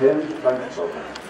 Herrn beim Zocken.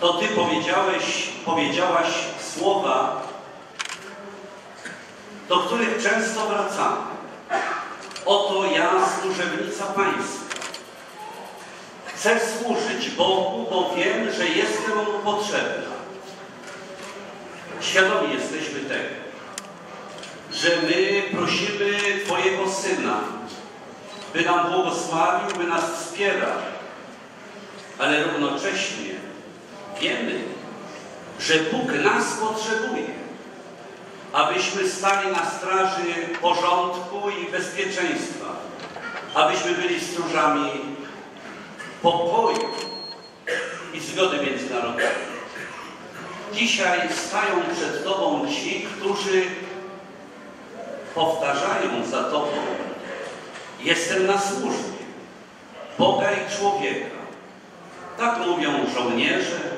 To Ty powiedziałeś, powiedziałaś słowa, do których często wracamy. Oto ja, służebnica Pańska. Chcę służyć Bogu, bo wiem, że jestem Mu potrzebna. Świadomi jesteśmy tego, że my prosimy Twojego Syna, by nam błogosławił, by nas wspierał. Ale równocześnie wiemy, że Bóg nas potrzebuje, abyśmy stali na straży porządku i bezpieczeństwa, abyśmy byli stróżami pokoju i zgody międzynarodowej. Dzisiaj stają przed Tobą ci, którzy powtarzają za Tobą, jestem na służbie Boga i człowieka. Tak mówią żołnierze,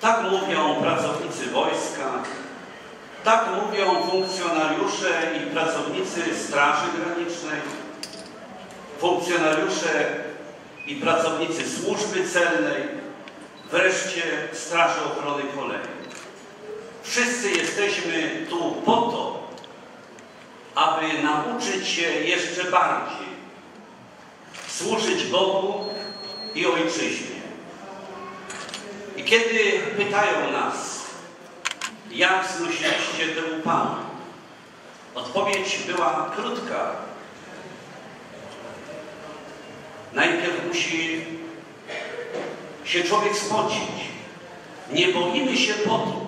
tak mówią pracownicy wojska, tak mówią funkcjonariusze i pracownicy Straży Granicznej, funkcjonariusze i pracownicy służby celnej, wreszcie Straży Ochrony Kolei. Wszyscy jesteśmy tu po to, aby nauczyć się jeszcze bardziej służyć Bogu i Ojczyźnie. I kiedy pytają nas, jak znosiliście tę upałę, odpowiedź była krótka. Najpierw musi się człowiek spocić. Nie boimy się potu,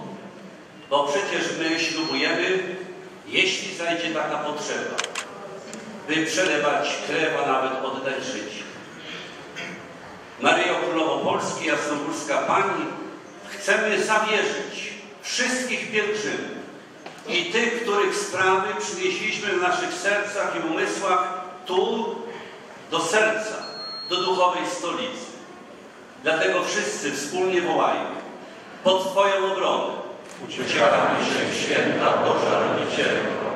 bo przecież my ślubujemy, jeśli zajdzie taka potrzeba, by przelewać krew, a nawet oddać życie. Maryjo Królowo Polski, Jasnogórska Pani, chcemy zawierzyć wszystkich pielgrzymów i tych, których sprawy przynieśliśmy w naszych sercach i umysłach tu, do serca, do duchowej stolicy. Dlatego wszyscy wspólnie wołają pod Twoją obronę. Uciekamy się w święta Boża Rodzicielko,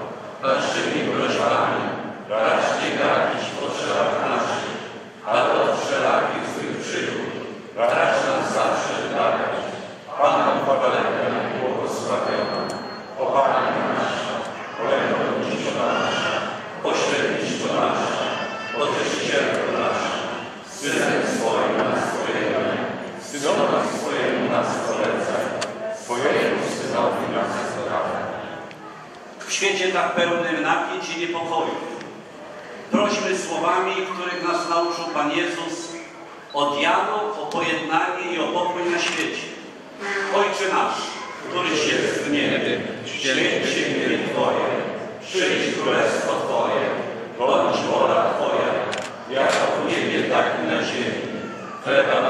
naszymi prośbami, racz nie gapić w potrzebach naszych, ale racz nas zawsze wymagać. Panna Pawelka, błogosławiona, o Pani nasza, kolędowniczo nasza, pośrednictwo nasza, Pocieszycielko nasza, Synem swoim nas swojego, Synowi swojemu nas polecaj, swojemu Synowi nas zdrawia. W świecie tak pełnym napięć i niepokoju prośmy słowami, których nas nauczył Pan Jezus o dialog, o pojednanie i o pokój na świecie. Ojcze nasz, któryś jest w niebie, święć się imię Twoje, przyjdź królestwo Twoje, bądź wola Twoja, jako w niebie, tak i na ziemi. Chleba